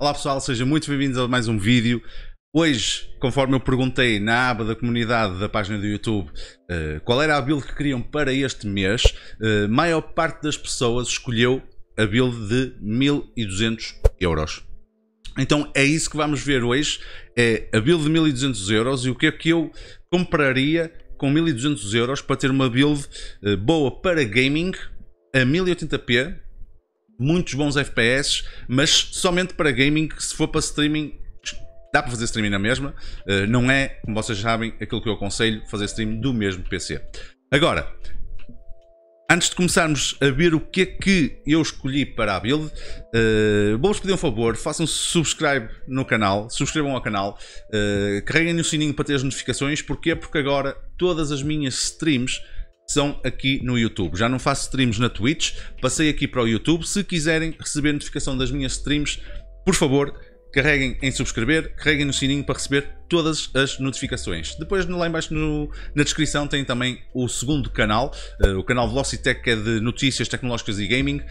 Olá pessoal, sejam muito bem-vindos a mais um vídeo. Hoje, conforme eu perguntei na aba da comunidade da página do YouTube uh, qual era a build que queriam para este mês, a uh, maior parte das pessoas escolheu a build de 1200 euros. Então é isso que vamos ver hoje, é a build de 1200 euros e o que é que eu compraria com 1200 euros para ter uma build uh, boa para gaming a 1080p, muitos bons FPS, mas somente para gaming, se for para streaming Dá para fazer streaming na mesma, uh, não é, como vocês sabem, aquilo que eu aconselho, fazer stream do mesmo PC. Agora, antes de começarmos a ver o que é que eu escolhi para a build, uh, vou-vos pedir um favor, façam subscribe no canal, subscrevam ao canal, uh, carreguem no sininho para ter as notificações, porquê? Porque agora todas as minhas streams são aqui no YouTube. Já não faço streams na Twitch, passei aqui para o YouTube. Se quiserem receber notificação das minhas streams, por favor, carreguem em subscrever, carreguem no sininho para receber todas as notificações. Depois lá embaixo no, na descrição tem também o segundo canal, uh, o canal Velocitech que é de notícias tecnológicas e gaming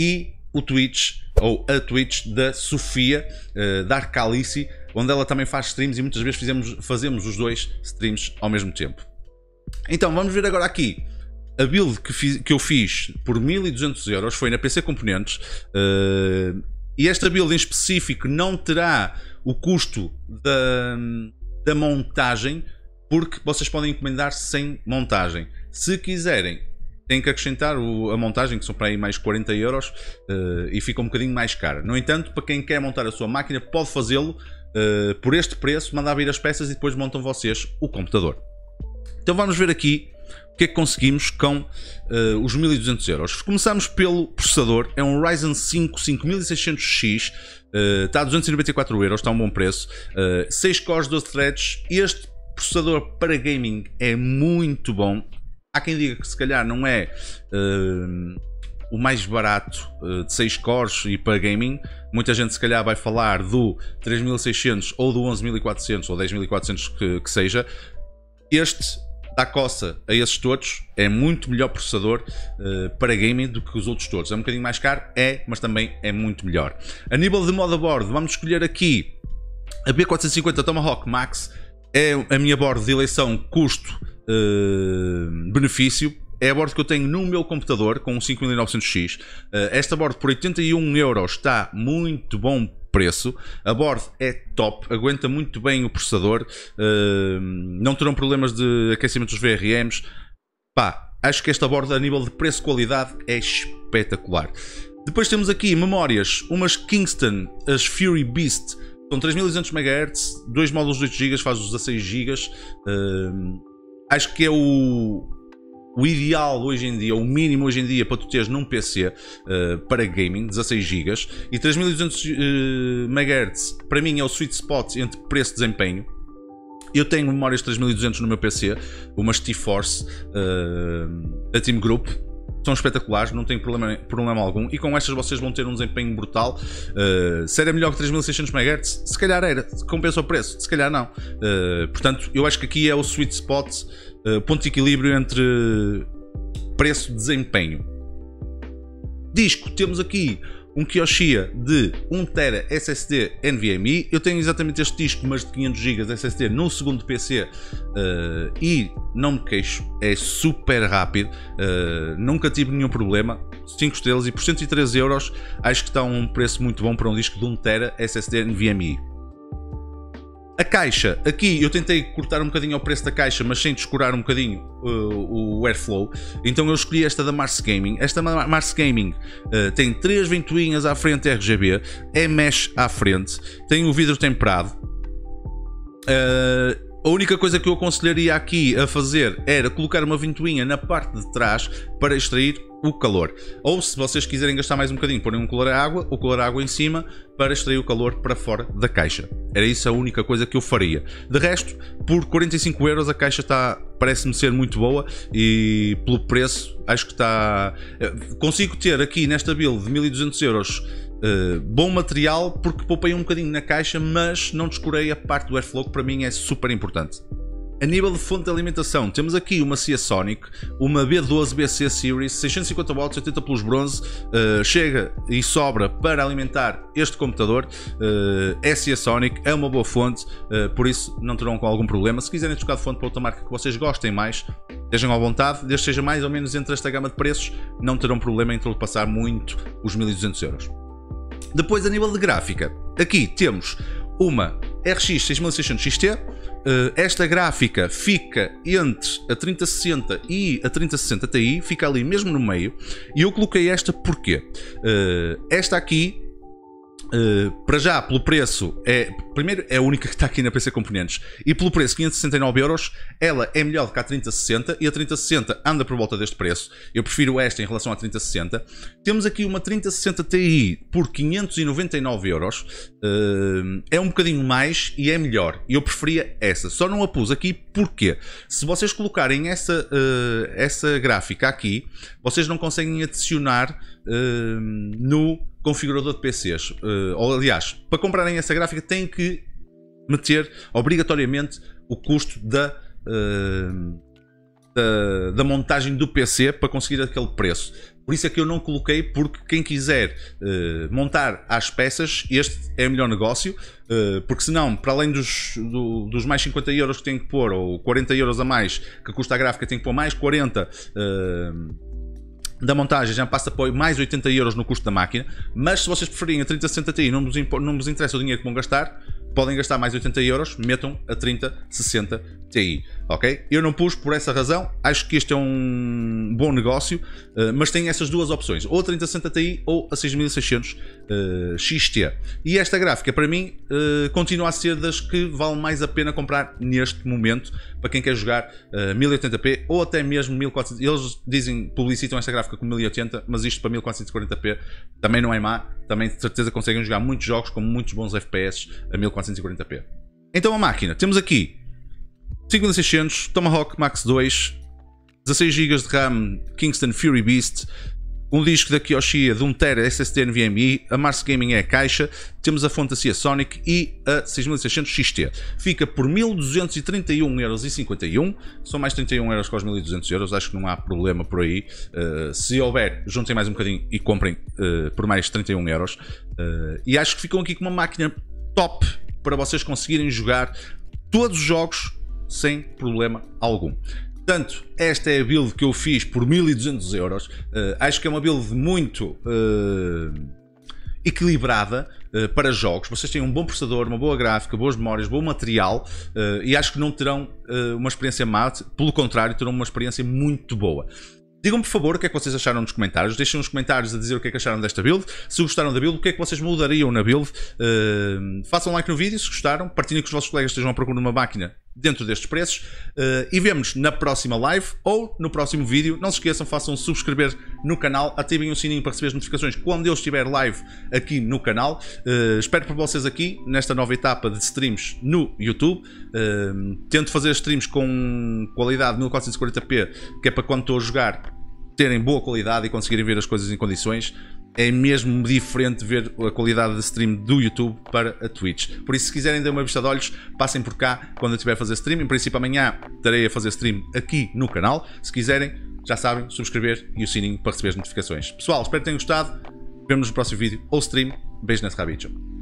e o Twitch ou a Twitch da Sofia, uh, da Arcalice, onde ela também faz streams e muitas vezes fizemos, fazemos os dois streams ao mesmo tempo. Então vamos ver agora aqui a build que, fiz, que eu fiz por 1200 euros foi na PC Componentes. Uh, e esta build em específico não terá o custo da, da montagem, porque vocês podem encomendar sem montagem. Se quiserem, têm que acrescentar o, a montagem, que são para aí mais 40 euros, uh, e fica um bocadinho mais cara. No entanto, para quem quer montar a sua máquina, pode fazê-lo uh, por este preço, mandar vir as peças e depois montam vocês o computador. Então vamos ver aqui o que é que conseguimos com uh, os 1200 euros? Começamos pelo processador, é um Ryzen 5 5600X, uh, está a 294 euros, está a um bom preço, uh, 6 cores, 12 threads. Este processador para gaming é muito bom. Há quem diga que se calhar não é uh, o mais barato de 6 cores e para gaming. Muita gente se calhar vai falar do 3600 ou do 11400 ou 10400 que, que seja. Este dá coça a esses todos, é muito melhor processador uh, para gaming do que os outros todos. É um bocadinho mais caro, é, mas também é muito melhor. A nível de motherboard, vamos escolher aqui a B450 Tomahawk Max, é a minha board de eleição custo-benefício. Uh, é a board que eu tenho no meu computador com um 5900X. Uh, esta board por 81 euros está muito bom preço. A board é top, aguenta muito bem o processador, uh, não terão problemas de aquecimento dos VRMs. Pá, acho que esta board a nível de preço-qualidade é espetacular. Depois temos aqui memórias, umas Kingston, as Fury Beast, são 3200 MHz, dois módulos de 8 GB, faz os 16 GB. Uh, acho que é o, o ideal hoje em dia, o mínimo hoje em dia para tu teres num PC uh, eh, para gaming, 16 GB, e 3200 uh, MHz para mim é o sweet spot entre preço e desempenho. Eu tenho memórias 3200 no meu PC, umas T-Force uh, da Team Group, são espetaculares, não tem problema, problema algum. E com estas vocês vão ter um desempenho brutal. Uh, se melhor que 3600 MHz, se calhar era, compensa o preço, se calhar não. Uh, portanto, eu acho que aqui é o sweet spot eh, ponto de equilíbrio entre preço e desempenho. Disco, temos aqui um Kioxia de 1TB SSD NVMe. Eu tenho exatamente este disco, mas de 500 GB SSD no segundo PC uh, e não me queixo, é super rápido, uh, nunca tive nenhum problema. 5 estrelas e por 113 euros acho que está um preço muito bom para um disco de 1TB SSD NVMe. A caixa, aqui eu tentei cortar um bocadinho o preço da caixa, mas sem descurar um bocadinho uh, o airflow. Então eu escolhi esta da Mars Gaming. Esta Mars Gaming uh, tem três ventoinhas à frente RGB, é mesh à frente, tem o vidro temperado. Uh, a única coisa que eu aconselharia aqui a fazer era colocar uma ventoinha na parte de trás para extrair o calor. Ou se vocês quiserem gastar mais um bocadinho, porem um color a água, o color a água em cima para extrair o calor para fora da caixa. Era isso a única coisa que eu faria. De resto, por 45 euros a caixa está parece-me ser muito boa e pelo preço acho que está. Eh, consigo ter aqui nesta build de 1200 euros Uh, bom material porque poupei um bocadinho na caixa, mas não descurei a parte do airflow que para mim é super importante. A nível de fonte de alimentação, temos aqui uma Seasonic, uma B12 BC Series, 650 watts, 80 plus bronze, uh, chega e sobra para alimentar este computador. Uh, é Seasonic, é uma boa fonte, uh, por isso não terão algum problema. Se quiserem trocar de fonte para outra marca que vocês gostem mais, estejam à vontade, desde que seja mais ou menos entre esta gama de preços, não terão problema em ultrapassar muito os 1200 euros. Depois, a nível de gráfica, aqui temos uma RX 6600 XT. esta gráfica fica entre a 3060 e a 3060 Ti, fica ali mesmo no meio. E eu coloquei esta porque uh, esta aqui Uh, para já, pelo preço, é, primeiro é a única que está aqui na PC Componentes e pelo preço 569 euros, ela é melhor do que a 3060 e a 3060 anda por volta deste preço. Eu prefiro esta em relação à 3060. Temos aqui uma 3060 Ti por 599 euros, uh, é um bocadinho mais e é melhor. Eu preferia essa, só não a pus aqui porque se vocês colocarem essa, uh, essa gráfica aqui, vocês não conseguem adicionar no configurador de PCs. Uh, ou, aliás, para comprarem essa gráfica têm que meter obrigatoriamente o custo da, uh, da, da, montagem do PC para conseguir aquele preço. Por isso é que eu não coloquei, porque quem quiser uh, montar as peças, este é o melhor negócio, uh, porque senão, para além dos, do, dos mais 50 euros que tem que pôr, ou 40 euros a mais que custa a gráfica, tem que pôr mais 40 uh, da montagem já passa por mais 80 euros no custo da máquina, mas se vocês preferirem a 3060 Ti não não vos interessa o dinheiro que vão gastar, podem gastar mais 80 euros, metam a 3060 Ti, ok? Eu não pus por essa razão, acho que este é um bom negócio, uh, mas tem essas duas opções, ou a 3060 Ti ou a 6600 uh, XT. E esta gráfica, para mim, uh, continua a ser das que vale mais a pena comprar neste momento, para quem quer jogar uh, 1080p ou até mesmo 1400. Eles dizem, publicitam esta gráfica com 1080, mas isto para 1440p também não é má, também de certeza conseguem jogar muitos jogos com muitos bons FPS a 1440p. Então a máquina, temos aqui 5600 Tomahawk Max 2, 16 GB de RAM Kingston Fury Beast, um disco da Kioxia de 1TB SSD NVMe, a Mars Gaming é a caixa, temos a fonte da Sonic e a 6600 XT. Fica por 1231,51€, são mais 31 euros com os 1200 euros, acho que não há problema por aí. Uh, se houver, juntem mais um bocadinho e comprem uh, por mais 31 euros. Uh, e acho que ficam aqui com uma máquina top para vocês conseguirem jogar todos os jogos sem problema algum. Portanto, esta é a build que eu fiz por 1200 euros. Uh, acho que é uma build muito uh, equilibrada uh, para jogos. Vocês têm um bom processador, uma boa gráfica, boas memórias, bom material e acho que não terão uma experiência má, pelo contrário, terão uma experiência muito boa. Digam por favor o que é que vocês acharam nos comentários. Deixem nos comentários a dizer o que é que acharam desta build. Se gostaram da build, o que é que vocês mudariam na build. Uh, façam um like no vídeo se gostaram. Partilhem com os vossos colegas que estejam à procura de uma máquina dentro destes preços. Uh, e vemos na próxima live ou no próximo vídeo. Não se esqueçam, façam subscrever no canal. Ativem o sininho para receber as notificações quando eu estiver live aqui no canal. Uh, espero por vocês aqui nesta nova etapa de streams no YouTube. tento fazer streams com qualidade 1440p, que é para quando estou a jogar terem boa qualidade e conseguirem ver as coisas em condições, é mesmo diferente ver a qualidade de stream do YouTube para a Twitch. Por isso, se quiserem dar uma vista de olhos, passem por cá quando eu estiver a fazer stream. Em princípio, amanhã estarei a fazer stream aqui no canal. Se quiserem, já sabem, subscrever e o sininho para receber as notificações. Pessoal, espero que tenham gostado. Vemo-nos no próximo vídeo ou stream. Beijo nesse rabicho.